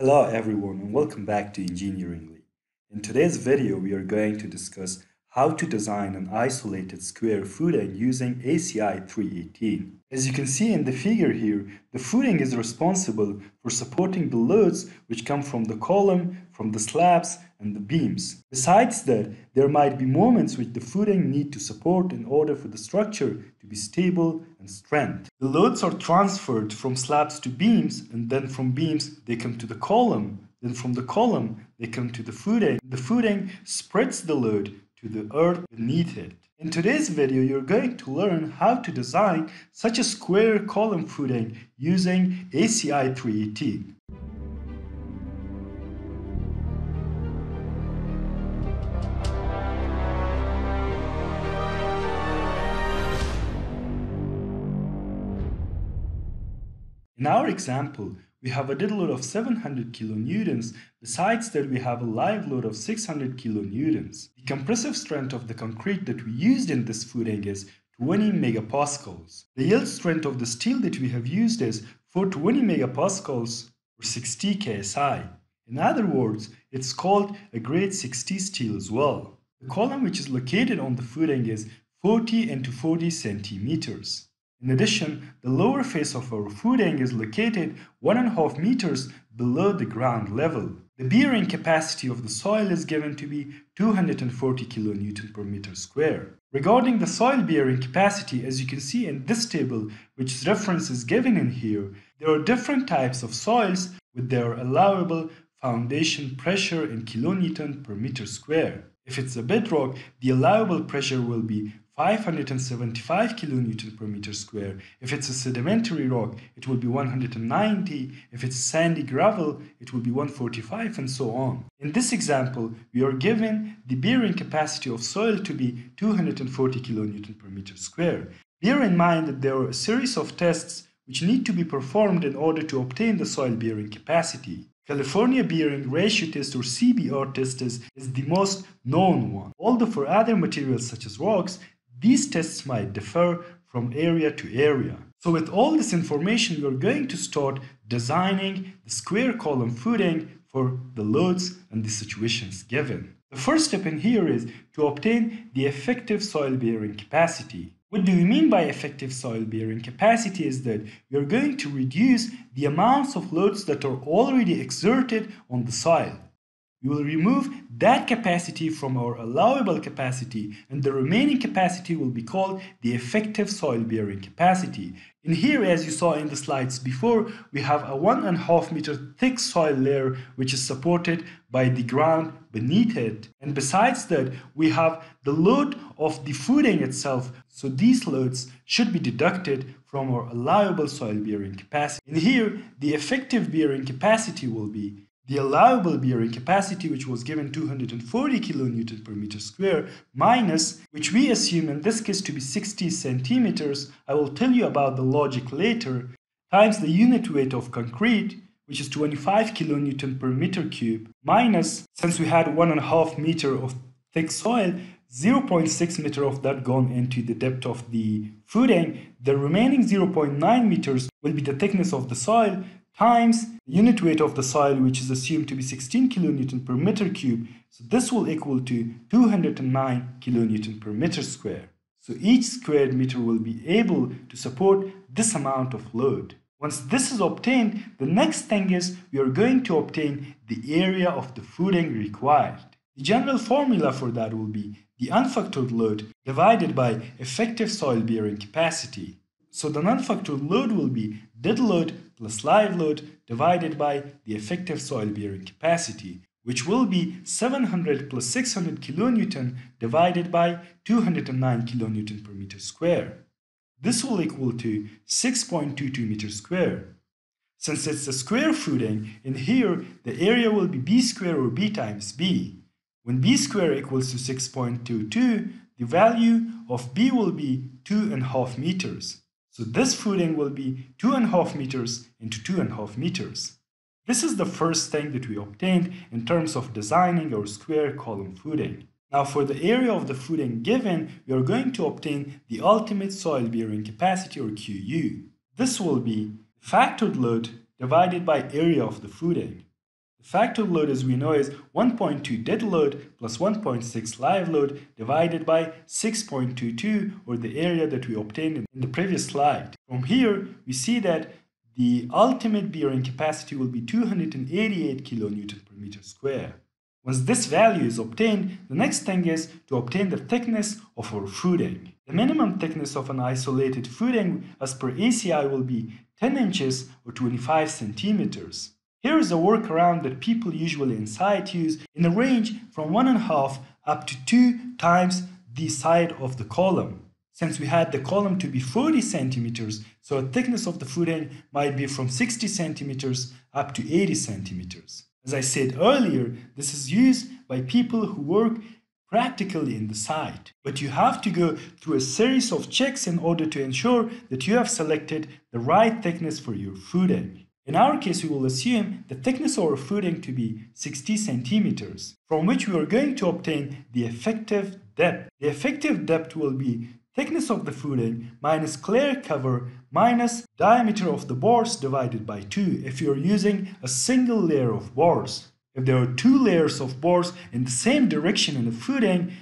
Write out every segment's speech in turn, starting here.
Hello everyone and welcome back to Engineeringly. In today's video we are going to discuss how to design an isolated square footing using ACI 318. As you can see in the figure here, the footing is responsible for supporting the loads which come from the column, from the slabs and the beams. Besides that, there might be moments which the footing need to support in order for the structure to be stable and strength. The loads are transferred from slabs to beams and then from beams they come to the column. Then from the column they come to the footing. The footing spreads the load to the earth beneath it. In today's video, you're going to learn how to design such a square column footing using ACI 318. In our example, we have a dead load of 700 kilonewtons. Besides that, we have a live load of 600 kilonewtons. The compressive strength of the concrete that we used in this footing is 20 megapascals. The yield strength of the steel that we have used is 420 megapascals or 60 ksi. In other words, it's called a grade 60 steel as well. The column which is located on the footing is 40 into 40 centimeters. In addition, the lower face of our footing is located 1.5 meters below the ground level. The bearing capacity of the soil is given to be 240 kilonewton per meter square. Regarding the soil bearing capacity, as you can see in this table, which reference is given in here, there are different types of soils with their allowable foundation pressure in kilonewton per meter square. If it's a bedrock, the allowable pressure will be 575 kilonewton per meter square. If it's a sedimentary rock, it will be 190. If it's sandy gravel, it will be 145 and so on. In this example, we are given the bearing capacity of soil to be 240 kilonewton per meter square. Bear in mind that there are a series of tests which need to be performed in order to obtain the soil bearing capacity. California Bearing Ratio Test or CBR test is, is the most known one. Although for other materials such as rocks, these tests might differ from area to area. So with all this information, we are going to start designing the square column footing for the loads and the situations given. The first step in here is to obtain the effective soil bearing capacity. What do we mean by effective soil bearing capacity is that we are going to reduce the amounts of loads that are already exerted on the soil. We will remove that capacity from our allowable capacity and the remaining capacity will be called the effective soil bearing capacity. In here, as you saw in the slides before, we have a one and a half meter thick soil layer which is supported by the ground beneath it. And besides that, we have the load of the footing itself. So these loads should be deducted from our allowable soil bearing capacity. In here, the effective bearing capacity will be the allowable bearing capacity, which was given 240 kilonewton per meter square, minus, which we assume in this case to be 60 centimeters, I will tell you about the logic later, times the unit weight of concrete, which is 25 kilonewton per meter cube, minus, since we had one and a half meter of thick soil, 0.6 meter of that gone into the depth of the footing. The remaining 0.9 meters will be the thickness of the soil times the unit weight of the soil which is assumed to be 16 kilonewton per meter cube. So this will equal to 209 kilonewton per meter square. So each square meter will be able to support this amount of load. Once this is obtained, the next thing is we are going to obtain the area of the footing required. The general formula for that will be the unfactored load divided by effective soil bearing capacity. So the non-factored load will be dead load plus live load divided by the effective soil bearing capacity, which will be 700 plus 600 kilonewton divided by 209 kilonewton per meter square. This will equal to 6.22 meters square. Since it's a square footing, in here the area will be b square or b times b. When b square equals to 6.22, the value of b will be 2.5 meters. So this footing will be 2.5 meters into 2.5 meters. This is the first thing that we obtained in terms of designing our square column footing. Now for the area of the footing given, we are going to obtain the ultimate soil bearing capacity or QU. This will be factored load divided by area of the footing. Factor load as we know is 1.2 dead load plus 1.6 live load divided by 6.22 or the area that we obtained in the previous slide. From here we see that the ultimate bearing capacity will be 288 kilonewton per meter square. Once this value is obtained, the next thing is to obtain the thickness of our footing. The minimum thickness of an isolated footing as per ACI will be 10 inches or 25 centimeters. Here is a workaround that people usually in site use in a range from 1.5 up to 2 times the side of the column. Since we had the column to be 40 centimeters, so a thickness of the footing might be from 60 centimeters up to 80 centimeters. As I said earlier, this is used by people who work practically in the site. But you have to go through a series of checks in order to ensure that you have selected the right thickness for your footing. In our case, we will assume the thickness of our footing to be 60 centimeters, from which we are going to obtain the effective depth. The effective depth will be thickness of the footing minus clear cover minus diameter of the bars divided by 2 if you're using a single layer of bars. If there are two layers of bars in the same direction in the footing,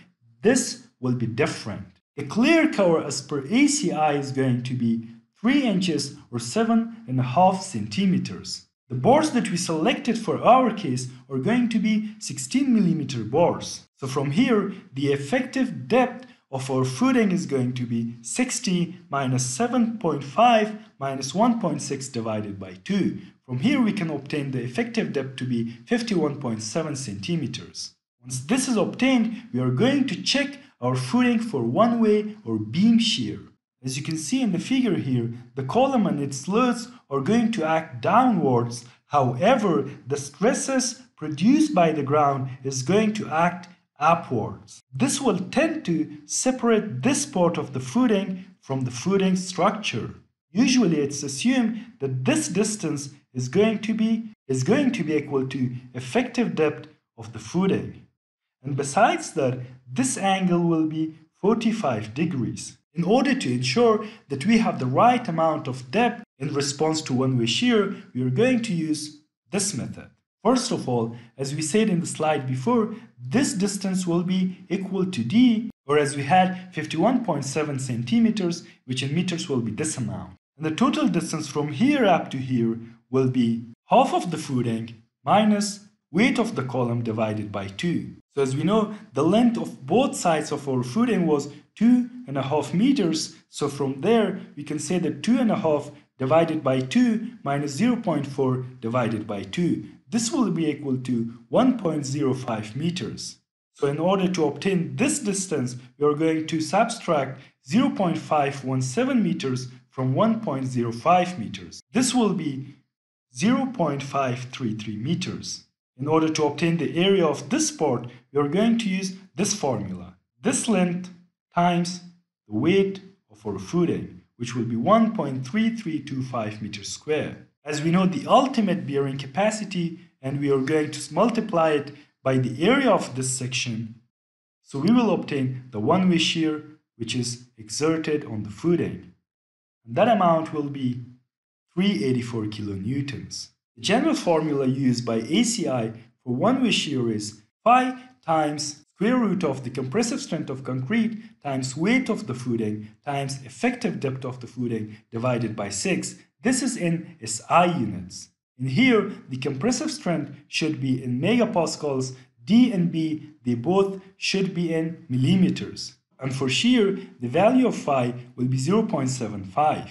this will be different. The clear cover as per ACI is going to be 3 inches or 7.5 centimeters. The bars that we selected for our case are going to be 16 millimeter bars. So from here, the effective depth of our footing is going to be 60 minus 7.5 minus 1.6 divided by 2. From here we can obtain the effective depth to be 51.7 centimeters. Once this is obtained, we are going to check our footing for one-way or beam shear. As you can see in the figure here, the column and its loads are going to act downwards. However, the stresses produced by the ground is going to act upwards. This will tend to separate this part of the footing from the footing structure. Usually it's assumed that this distance is going to be is going to be equal to effective depth of the footing. And besides that, this angle will be 45 degrees. In order to ensure that we have the right amount of depth in response to one-way shear, we are going to use this method. First of all, as we said in the slide before, this distance will be equal to d, or as we had 51.7 centimeters, which in meters will be this amount. And the total distance from here up to here will be half of the footing minus weight of the column divided by 2. So as we know, the length of both sides of our footing was 2.5 meters. So from there, we can say that 2.5 divided by 2 minus 0.4 divided by 2. This will be equal to 1.05 meters. So in order to obtain this distance, we are going to subtract 0.517 meters from 1.05 meters. This will be 0.533 meters. In order to obtain the area of this part, we are going to use this formula. This length times the weight of our footing, which will be 1.3325 meters square. As we know the ultimate bearing capacity and we are going to multiply it by the area of this section, so we will obtain the one-way shear which is exerted on the footing. And that amount will be 384 kilonewtons. The general formula used by ACI for one-way shear is phi times square root of the compressive strength of concrete times weight of the footing times effective depth of the footing divided by 6 this is in SI units. In here, the compressive strength should be in megapascals, D and B, they both should be in millimeters. And for shear, the value of phi will be 0.75.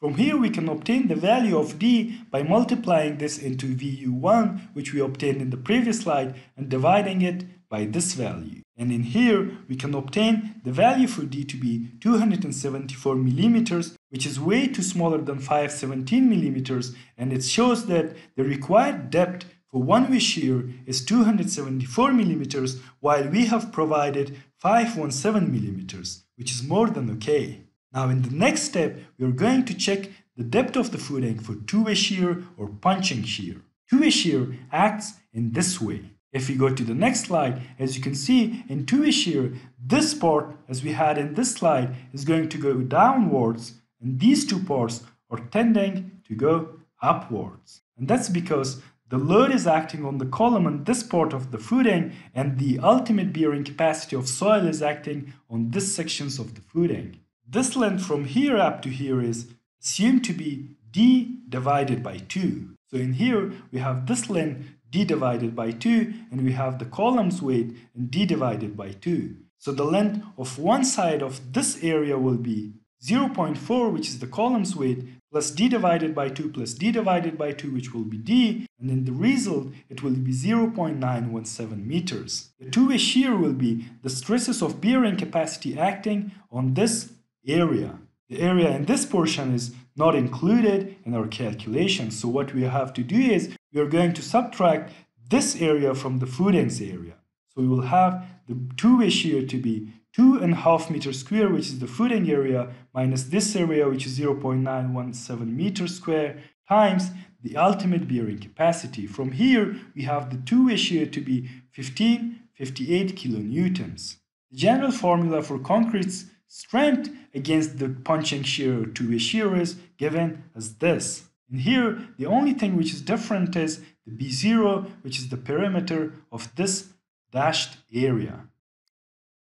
From here, we can obtain the value of D by multiplying this into VU1, which we obtained in the previous slide, and dividing it by this value. And in here, we can obtain the value for D to be 274 millimeters, which is way too smaller than 517 millimeters, and it shows that the required depth for one-way shear is 274 millimeters, while we have provided 517 millimeters, which is more than okay. Now in the next step, we are going to check the depth of the footing for two-way shear or punching shear. Two-way shear acts in this way. If we go to the next slide, as you can see in shear, this part, as we had in this slide, is going to go downwards, and these two parts are tending to go upwards. And that's because the load is acting on the column on this part of the footing and the ultimate bearing capacity of soil is acting on this sections of the footing. This length from here up to here is assumed to be d divided by 2. So in here we have this length d divided by 2 and we have the column's weight and d divided by 2. So the length of one side of this area will be 0.4 which is the column's weight plus d divided by 2 plus d divided by 2 which will be d and in the result it will be 0.917 meters. The two-way shear will be the stresses of bearing capacity acting on this area. The area in this portion is not included in our calculation so what we have to do is we are going to subtract this area from the footings area. So we will have the two-way shear to be two and a half meters square, which is the footing area, minus this area, which is 0.917 meters square, times the ultimate bearing capacity. From here, we have the two-way shear to be 1558 kilonewtons. The general formula for concrete's strength against the punching shear to two-way shear is given as this. And here, the only thing which is different is the B0, which is the perimeter of this dashed area.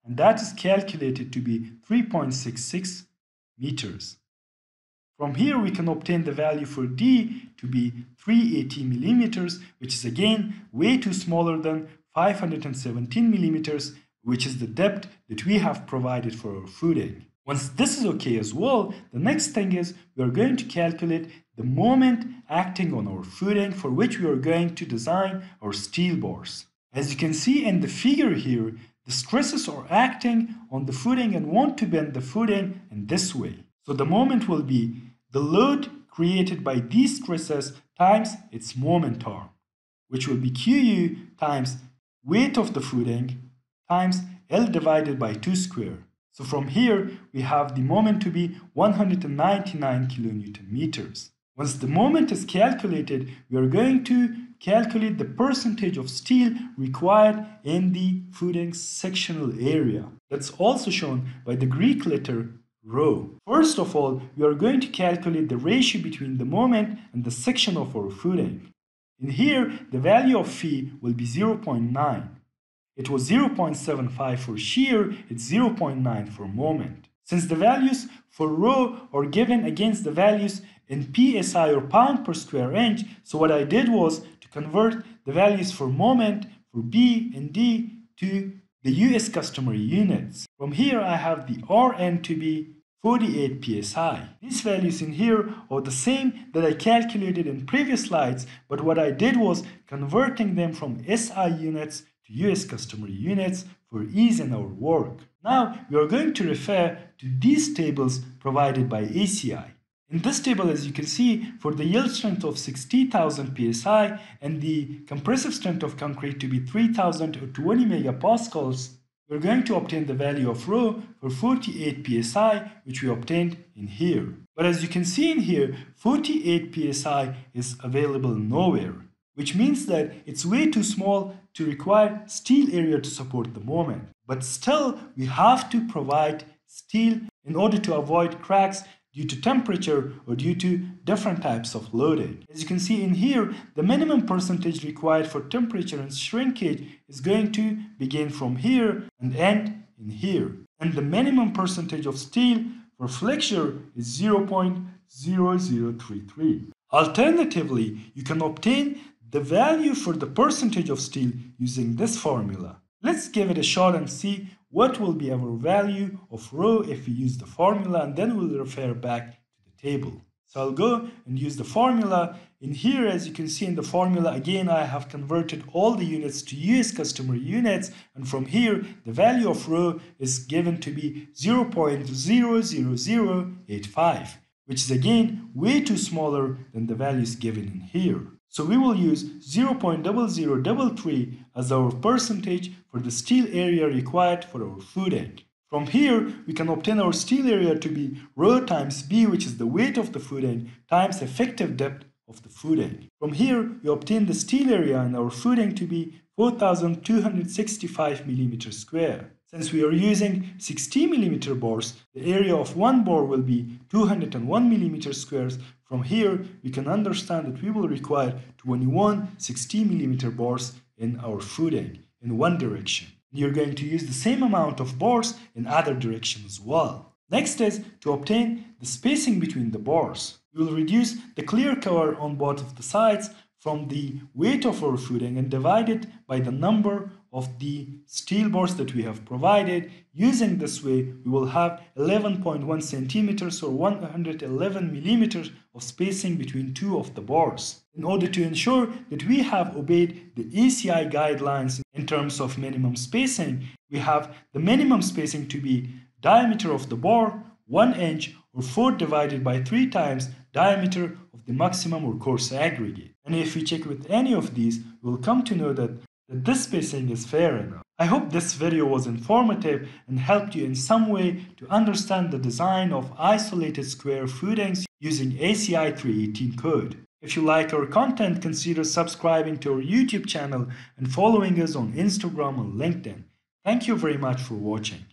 And that is calculated to be 3.66 meters. From here, we can obtain the value for D to be 380 millimeters, which is again way too smaller than 517 millimeters, which is the depth that we have provided for our footing. Once this is okay as well, the next thing is we are going to calculate the moment acting on our footing for which we are going to design our steel bars. As you can see in the figure here, the stresses are acting on the footing and want to bend the footing in this way. So the moment will be the load created by these stresses times its moment arm, which will be QU times weight of the footing times L divided by 2 square. So from here, we have the moment to be 199 kilonewton meters. Once the moment is calculated, we are going to calculate the percentage of steel required in the footing sectional area. That's also shown by the Greek letter rho. First of all, we are going to calculate the ratio between the moment and the section of our footing. In here, the value of phi will be 0.9. It was 0.75 for shear, it's 0.9 for moment. Since the values for rho are given against the values in psi or pound per square inch, so what I did was to convert the values for moment for B and D to the US customary units. From here I have the Rn to be 48 psi. These values in here are the same that I calculated in previous slides, but what I did was converting them from SI units to US customary units for ease in our work. Now we are going to refer to these tables provided by ACI. In this table, as you can see, for the yield strength of 60,000 psi and the compressive strength of concrete to be 3,020 megapascals, we're going to obtain the value of rho for 48 psi, which we obtained in here. But as you can see in here, 48 psi is available nowhere which means that it's way too small to require steel area to support the moment. But still, we have to provide steel in order to avoid cracks due to temperature or due to different types of loading. As you can see in here, the minimum percentage required for temperature and shrinkage is going to begin from here and end in here. And the minimum percentage of steel for flexure is 0.0033. Alternatively, you can obtain the value for the percentage of steel using this formula. Let's give it a shot and see what will be our value of rho if we use the formula and then we'll refer back to the table. So I'll go and use the formula. In here, as you can see in the formula, again, I have converted all the units to US customary units. And from here, the value of rho is given to be 0.00085, which is again way too smaller than the values given in here. So we will use 0.0033 as our percentage for the steel area required for our footing. From here, we can obtain our steel area to be rho times B, which is the weight of the footing, times effective depth of the footing. From here, we obtain the steel area in our footing to be 4265 millimeters square. Since we are using 60 millimeter bars, the area of one bar will be 201 millimeter squares from here we can understand that we will require 21 60mm bars in our footing in one direction. You're going to use the same amount of bars in other direction as well. Next is to obtain the spacing between the bars. We will reduce the clear cover on both of the sides from the weight of our footing and divide it by the number of the steel bars that we have provided. Using this way, we will have 11.1 centimeters or 111 millimeters of spacing between two of the bars. In order to ensure that we have obeyed the ACI guidelines in terms of minimum spacing, we have the minimum spacing to be diameter of the bar 1 inch or 4 divided by 3 times diameter of the maximum or coarse aggregate. And if we check with any of these, we'll come to know that, that this spacing is fair enough. I hope this video was informative and helped you in some way to understand the design of isolated square footings using ACI 318 code. If you like our content, consider subscribing to our YouTube channel and following us on Instagram and LinkedIn. Thank you very much for watching.